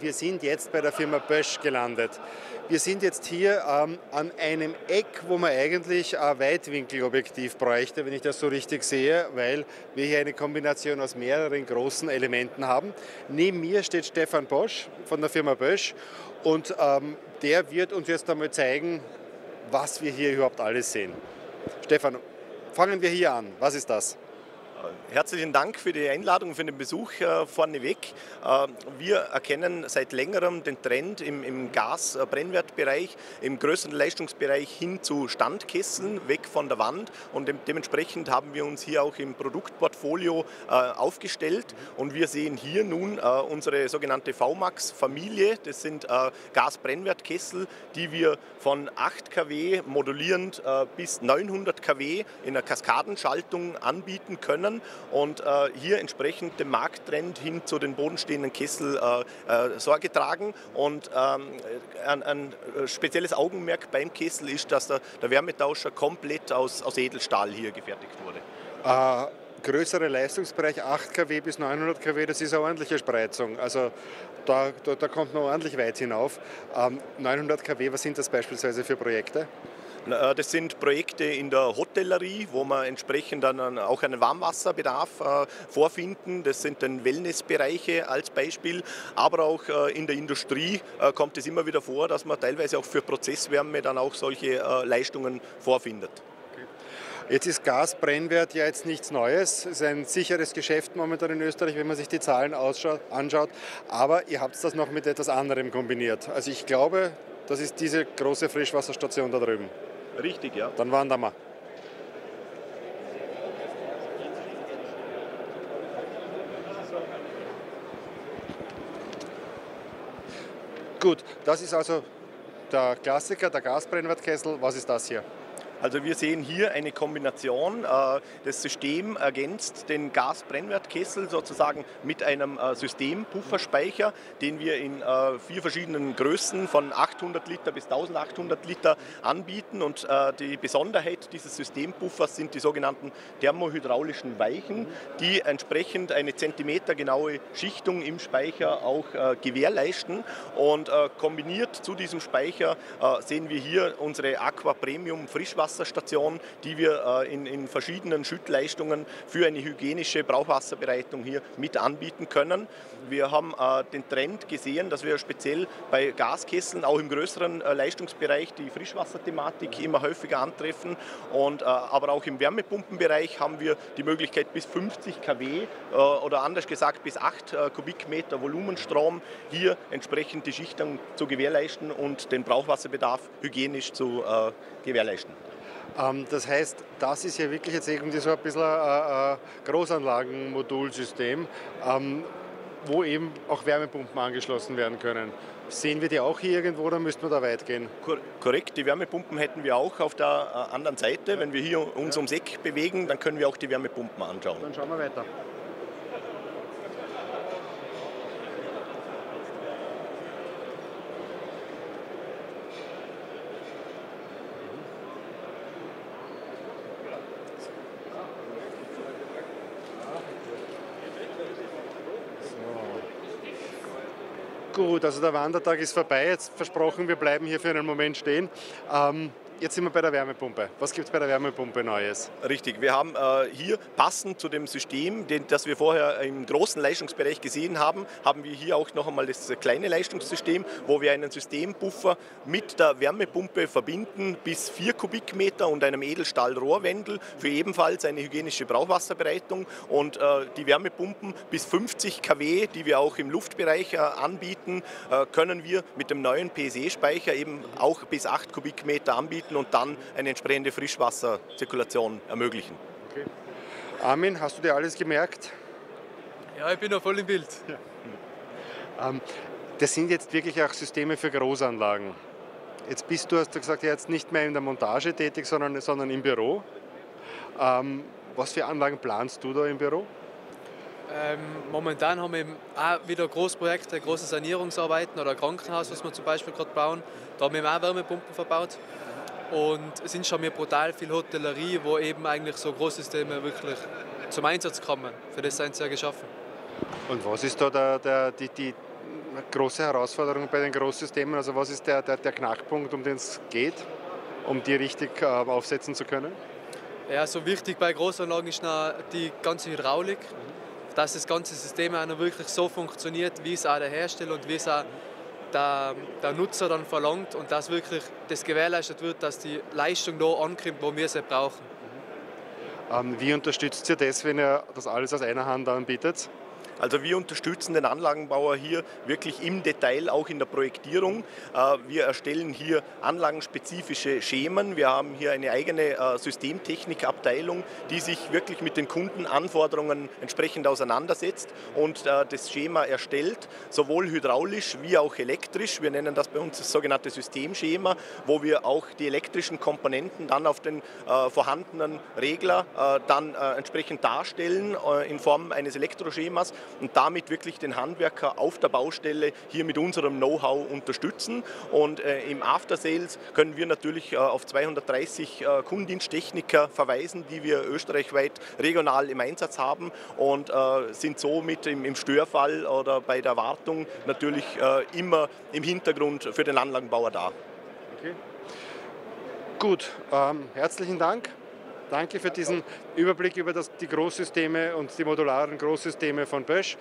Wir sind jetzt bei der Firma Bösch gelandet. Wir sind jetzt hier ähm, an einem Eck, wo man eigentlich ein Weitwinkelobjektiv bräuchte, wenn ich das so richtig sehe, weil wir hier eine Kombination aus mehreren großen Elementen haben. Neben mir steht Stefan Bosch von der Firma Bösch und ähm, der wird uns jetzt einmal zeigen, was wir hier überhaupt alles sehen. Stefan, fangen wir hier an. Was ist das? Herzlichen Dank für die Einladung, für den Besuch äh, vorneweg. Äh, wir erkennen seit längerem den Trend im, im Gas-Brennwertbereich, im größeren Leistungsbereich hin zu Standkesseln, weg von der Wand. Und de dementsprechend haben wir uns hier auch im Produktportfolio äh, aufgestellt. Und wir sehen hier nun unsere sogenannte VMAX-Familie. Das sind Gasbrennwertkessel, die wir von 8 kW modulierend bis 900 kW in einer Kaskadenschaltung anbieten können können und äh, hier entsprechend dem Markttrend hin zu den bodenstehenden Kessel äh, äh, Sorge tragen. Und ähm, ein, ein, spezielles Augenmerk beim Kessel ist, dass der, der Wärmetauscher komplett aus, aus Edelstahl hier gefertigt wurde. Äh, größere Leistungsbereich 8 kW bis 900 kW, das ist eine ordentliche Spreizung. Also da, da, da kommt man ordentlich weit hinauf. Ähm, 900 kW, was sind das beispielsweise für Projekte? Äh, das sind Projekte in der Hotellerie, wo man entsprechend dann auch einen Warmwasserbedarf äh, vorfinden. Das sind dann Wellnessbereiche als Beispiel. Aber auch äh, in der Industrie kommt es immer wieder vor, dass man teilweise auch für Prozesswärme dann auch solche Leistungen vorfindet. Jetzt ist Gasbrennwert ja jetzt nichts Neues. Es ist ein sicheres Geschäft momentan in Österreich, wenn man sich die Zahlen anschaut. Aber ihr habt das noch mit etwas anderem kombiniert. Also ich glaube, das ist diese große Frischwasserstation da drüben. Richtig, ja. Dann wandern wir. Gut, das ist also der Klassiker, der Gasbrennwertkessel. Was ist das hier? Also wir sehen hier eine Kombination. Äh, das System ergänzt den Gasbrennwertkessel sozusagen mit einem äh, Systempufferspeicher, den wir in äh, vier verschiedenen Größen von 800 Liter bis 1800 Liter anbieten. Und die Besonderheit dieses Systempuffers sind die sogenannten thermohydraulischen Weichen, die entsprechend eine zentimetergenaue Schichtung im Speicher auch gewährleisten. Und kombiniert zu diesem Speicher sehen wir hier unsere Aqua Premium Frischwasser Brauchwasserstation, die wir äh, in, in verschiedenen Schüttleistungen für eine hygienische Brauchwasserbereitung hier mit anbieten können. Wir haben äh, den Trend gesehen, dass wir speziell bei Gaskesseln auch im größeren äh, Leistungsbereich die Frischwasserthematik immer häufiger antreffen. Und, aber auch im Wärmepumpenbereich haben wir die Möglichkeit bis 50 kW oder anders gesagt bis 8 Kubikmeter Volumenstrom hier entsprechend die Schichtung zu gewährleisten und den Brauchwasserbedarf hygienisch zu gewährleisten. Ähm, das heißt, das ist ja wirklich jetzt irgendwie so ein bisschen ein, Großanlagenmodulsystem, ähm, wo eben auch Wärmepumpen angeschlossen werden können. Sehen wir die auch hier irgendwo oder müssten wir da weit gehen? Korrekt, die Wärmepumpen hätten wir auch auf der äh, anderen Seite. Wenn wir hier uns ja. ums Eck bewegen, dann können wir auch die Wärmepumpen anschauen. Dann schauen wir weiter. Gut, also der Wandertag ist vorbei. Jetzt versprochen, wir bleiben hier für einen Moment stehen. Ähm, Jetzt sind wir bei der Wärmepumpe. Was gibt es bei der Wärmepumpe Neues? Richtig, wir haben äh, hier passend zu dem System, den, das wir vorher im großen Leistungsbereich gesehen haben, haben wir hier auch noch einmal das kleine Leistungssystem, wo wir einen Systempuffer mit der Wärmepumpe verbinden bis 4 Kubikmeter und einem Edelstahlrohrwendel für ebenfalls eine hygienische Brauchwasserbereitung und äh, die Wärmepumpen bis 50 kW, die wir auch im Luftbereich äh, anbieten, äh, können wir mit dem neuen PSE-Speicher eben auch bis 8 Kubikmeter anbieten halten und dann eine entsprechende Frischwasserzirkulation ermöglichen. Okay. Armin, hast du dir alles gemerkt? Ja, ich bin noch voll im Bild. Ja. Ähm, das sind jetzt wirklich auch Systeme für Großanlagen. Jetzt bist du, hast du gesagt, jetzt nicht mehr in der Montage tätig, sondern, sondern im Büro. Ähm, was für Anlagen planst du da im Büro? Ähm, momentan haben wir auch wieder Großprojekte, große Sanierungsarbeiten oder ein Krankenhaus, was wir zum Beispiel gerade bauen. Da haben wir auch Wärmepumpen verbaut. Und es sind schon mir brutal viel Hotellerie, wo eben eigentlich so Großsysteme wirklich zum Einsatz kommen. Für das sind sie ja geschaffen. Und was ist da der, der, die, die große Herausforderung bei den Großsystemen? Also was ist der, der, der Knackpunkt, um den es geht, um die richtig äh, aufsetzen zu können? Ja, so wichtig bei Großanlagen ist die ganze Hydraulik, dass das ganze System auch noch wirklich so funktioniert, wie es auch der Hersteller und wie es auch der, der Nutzer dann verlangt und dass wirklich das gewährleistet wird, dass die Leistung da ankommt, wo wir sie brauchen. Ähm, wie unterstützt ihr das, wenn ihr das alles aus einer Hand anbietet? Also wir unterstützen den Anlagenbauer hier wirklich im Detail, auch in der Projektierung. Äh, wir erstellen hier anlagenspezifische Schemen. Wir haben hier eine eigene äh, Systemtechnikabteilung, die sich wirklich mit den Kundenanforderungen entsprechend auseinandersetzt und äh, das Schema erstellt, sowohl hydraulisch wie auch elektrisch. Wir nennen das bei uns das sogenannte Systemschema, wo wir auch die elektrischen Komponenten dann auf den vorhandenen Regler dann entsprechend darstellen in Form eines Elektroschemas und damit wirklich den Handwerker auf der Baustelle hier mit unserem Know-how unterstützen. Und äh, im After Sales können wir natürlich äh, auf 230 äh, Kundendiensttechniker verweisen, die wir österreichweit regional im Einsatz haben und äh, sind somit im, im, Störfall oder bei der Wartung natürlich äh, immer im Hintergrund für den Anlagenbauer da. Okay. Gut, ähm, herzlichen Dank. Danke für diesen Überblick über das, die Großsysteme und die modularen Großsysteme von Bösch.